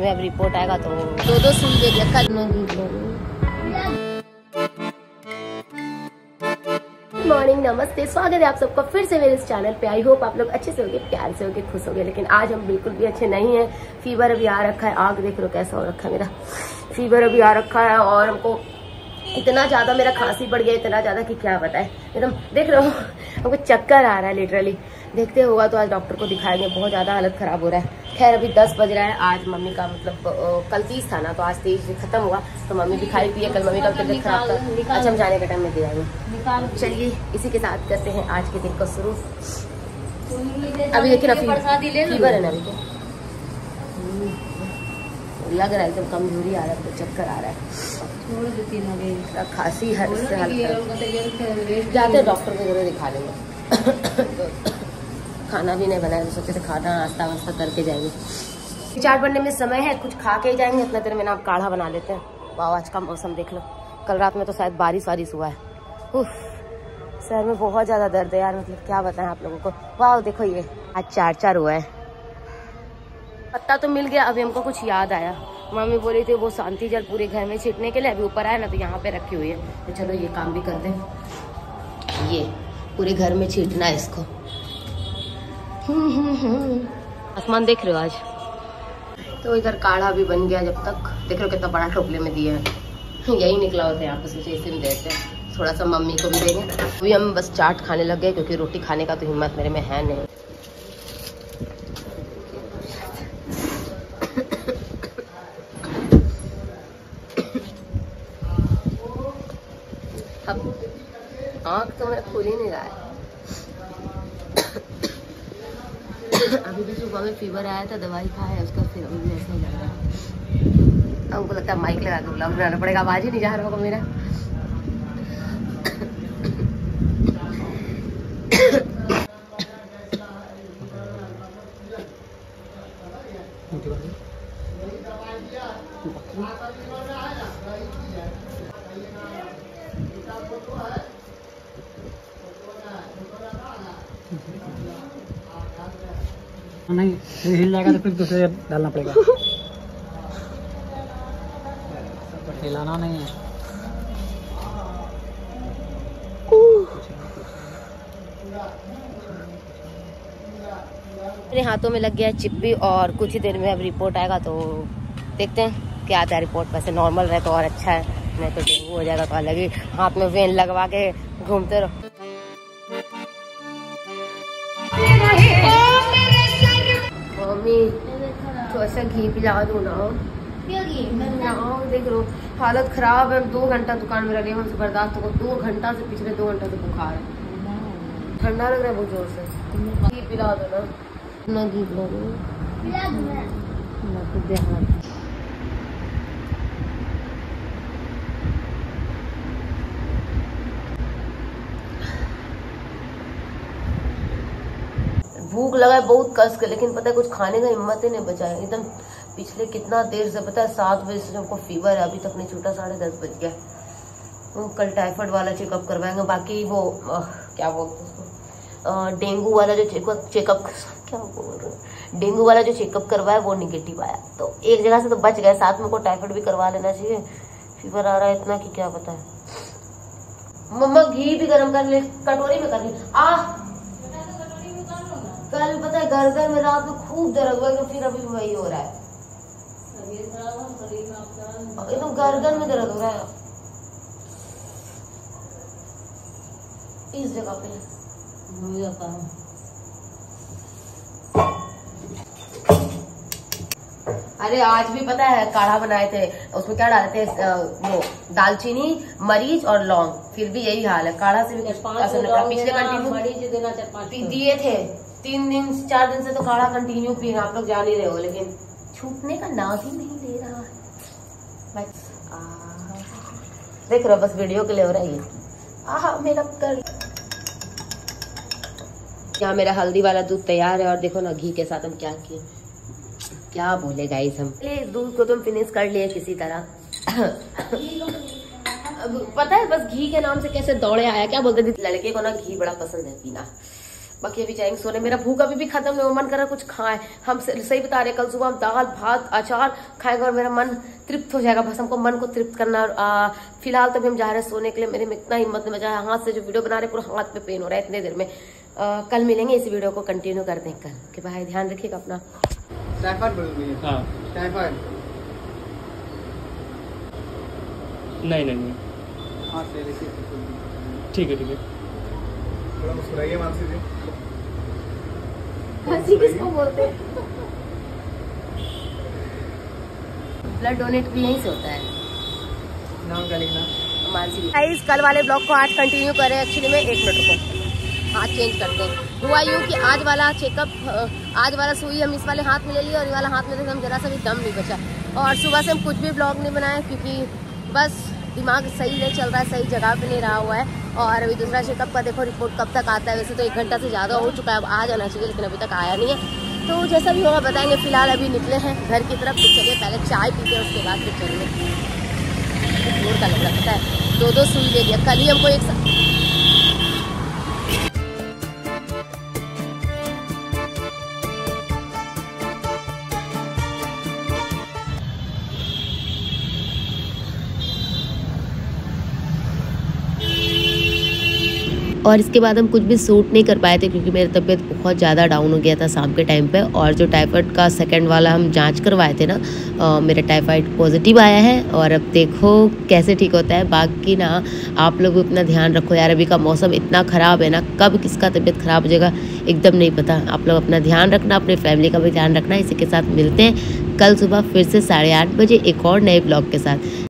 में अब रिपोर्ट आएगा तो दो दो सुन दे कल मॉर्निंग नमस्ते, स्वागत है आप सबका फिर से मेरे इस चैनल पे। आई होप आप लोग अच्छे से होंगे, प्यार से होंगे, खुश होंगे, लेकिन आज हम बिल्कुल भी अच्छे नहीं हैं। फीवर अभी आ रखा है। आग देख लो कैसा हो रखा है मेरा। फीवर अभी आ रखा है और हमको इतना ज़्यादा मेरा खांसी बढ़ गया, इतना ज़्यादा कि क्या बताए। एकदम, देख रहे हो, हमको चक्कर आ रहा है लिटरली देखते होगा तो आज डॉक्टर को दिखाएँगे, बहुत ज़्यादा हालत खराब हो रहा है। खैर अभी दस बज रहा है। आज मम्मी का मतलब कल तीस था ना तो आज तेईस खत्म हुआ। तो मम्मी भी खाई पिए कल मम्मी का तबियत खराब था। अच्छा हम जाने के टाइम में दे आएँगे चलिए इसी के साथ करते हैं आज के दिन को शुरू। अभी देखिए ना फीवर है ना अभी तो। लग रहा है एकदम कमज़ोरी आ रहा है तो चक्कर आ रहा है। खांसी हर से हल्का। जाते हैं डॉक्टर को ज़रूर दिखा लेंगे। खाना भी नहीं बनाया तो सोचे थे खाना, नाश्ता वास्ता करके जाएँगे। चार बनने में समय है, कुछ खा के ही जाएँगे, इतना देर में ना आप काढ़ा बना लेते हैं। वाह, आज का मौसम देख लो। कल रात में तो शायद बारिश वारिश हुआ है। उफ सर में बहुत ज़्यादा दर्द है यार मतलब क्या बताएँ आप लोगों को। वाह, देखो ये, आज चार चार हुआ है। पत्ता तो मिल गया, अभी हमको कुछ याद आया। मम्मी बोली थी, वो शांति जल पूरे घर में छीटने के लिए, अभी ऊपर आया ना तो यहाँ पे रखी हुई है। तो चलो ये काम भी कर दें ये, पूरे घर में छीटना है इसको। आसमान देख रहे हो आज? तो इधर काढ़ा भी बन गया जब तक। देख रहे हो कितना बड़ा टोपले में दिया है। यही निकला होता है यहाँ पे सोचे इसी में देते हैं। थोड़ा सा मम्मी को भी देंगे। अभी हम बस चाट खाने लग गए क्योंकि रोटी खाने का तो हिम्मत मेरे में है नहीं। आँख तो मेरा खुल ही नहीं रहा है। अभी भी सुबह में फीवर आया था, दवाई खाया उसका फिर अभी भी ऐसा ही लग रहा है। हमको लगता है माइक लगा के ब्लॉग बनाना पड़ेगा, आवाज़ ही नहीं जा रहा होगा मेरा। नहीं, हिल जाएगा तो फिर दूसरे डालना पड़ेगा। हिलाना नहीं है। मेरे हाथों में लग गया चिप्पी और कुछ ही देर में अब रिपोर्ट आएगा तो देखते हैं क्या आता है रिपोर्ट। वैसे नॉर्मल रहे तो और अच्छा है, नहीं तो डेंगू हो जाएगा तो अलग ही हाथ में वेन लगवा के घूमते रहो। सा घी पिला दो ना। ना, देख लो हालत खराब है दो घंटा दुकान में लगे हमसे बर्दाश्त हो दो घंटा से पिछले दो घंटा से बुखार है। ठंडा लग रहा है बहुत ज़ोर से। घी पिला दो ना। ना घी पिला दो ना तो दे हाथ भूख लगा बहुत कस के लेकिन पता है कुछ खाने का हिम्मत ही नहीं बचा है। एकदम पिछले कितना देर से पता है सात बजे से हमको फीवर है अभी तक नहीं छूटा साढ़े दस बज गया वो कल टाइफाइड वाला चेकअप करवाएँगे बाकी वो अह, क्या बोलते उसको? डेंगू वाला जो चेकअप चेकअप क्या बोल रहे? डेंगू वाला जो चेकअप करवाया वो निगेटिव आया। तो एक जगह से तो बच गए साथ में को टाइफाइड भी करवा लेना चाहिए। फीवर आ रहा है इतना कि क्या पता है। मम्मा घी भी गर्म कर ले कटोरी में कर ले। आ कल पता है गर्दन में रात में खूब दर्द हुआ तो फिर अभी वही हो रहा है। एकदम गर्दन में दर्द हो रहा है। इस जगह पे। अरे आज भी पता है काढ़ा बनाए थे उसमें क्या डाले थे वो दालचीनी मरीच और लौंग। फिर भी यही हाल है। काढ़ा से भी कुछ असर पिछले कंटिन्यू दिए थे। तीन दिन चार दिन से तो काढ़ा कंटिन्यू पी आप लोग जान ही रहे हो लेकिन छूटने का नाम ही नहीं ले रहा है। देख रहे बस वीडियो के लिए हो रहा है आहा मेरा कर यहाँ मेरा हल्दी वाला दूध तैयार है और देखो ना घी के साथ हम क्या किए। क्या बोले गाइस हम? इस दूध को तुम फिनिश कर लिए किसी तरह। अब पता है बस घी के नाम से कैसे दौड़े आया क्या बोलते थे लड़के को ना घी बड़ा पसंद है पीना। बाकी अभी जाएँगे सोने। मेरा भूख अभी भी खत्म नहीं हो मन कर रहा कुछ खाए। हम सही बता रहे कल सुबह हम दाल भात अचार खाएँगे और मेरा मन तृप्त हो जाएगा। बस हमको मन को तृप्त करना और फ़िलहाल तो भी हम जा रहे हैं सोने के लिए। मेरे में इतना हिम्मत नहीं बचा हाथ से जो वीडियो बना रहे पूरा हाथ पे पेन हो रहा है इतने देर में। आ, कल मिलेंगे इस वीडियो को कंटिन्यू कर दें कल। कि भाई ध्यान रखिएगा अपना। हाँ? नहीं नहीं नहीं। ठीक है ठीक है। थोड़ा मुस्कुराइए मानसी जी। हँसी किसको बोलते ब्लड डोनेट भी यहीं से होता है। नाम क्या लिखना? मानसी गाइस कल वाले ब्लॉग को आज कंटिन्यू करें। एक्चुअली में एक मिनट को हाथ चेंज करते हैं। हुआ यूँ कि आज वाला चेकअप आज वाला सुई हम इस वाले हाथ में ले लिया और ये वाला हाथ में हम जरा सा भी दम नहीं बचा। और सुबह से हम कुछ भी ब्लॉग नहीं बनाए क्योंकि बस दिमाग सही नहीं चल रहा है, सही जगह पे नहीं रहा हुआ है। और अभी दूसरा चेकअप का देखो रिपोर्ट कब तक आता है। वैसे तो एक घंटा से ज़्यादा हो चुका है, अब आ जाना चाहिए, लेकिन अभी तक आया नहीं है। तो जैसा भी होगा, बताएँगे। फ़िलहाल अभी निकले हैं घर की तरफ़ तो चलिए पहले चाय पीते हैं, उसके बाद फिर चलिए। ज़ोर का लग रहा है दो दो सुई दे दिया। कल ही हमको एक और इसके बाद हम कुछ भी सूट नहीं कर पाए थे क्योंकि मेरी तबीयत बहुत ज़्यादा डाउन हो गया था शाम के टाइम पे और जो टाइफाइड का सेकंड वाला हम जाँच करवाए थे ना मेरा टाइफाइड पॉजिटिव आया है और अब देखो कैसे ठीक होता है। बाकी ना, आप लोग अपना ध्यान रखो यार, अभी का मौसम इतना ख़राब है ना, कब किसका तबीयत ख़राब हो जाएगा एकदम नहीं पता। आप लोग अपना ध्यान रखना, अपने फैमिली का भी ध्यान रखना, इसी के साथ मिलते हैं कल सुबह फिर से साढ़े आठ बजे एक और नए ब्लॉग के साथ।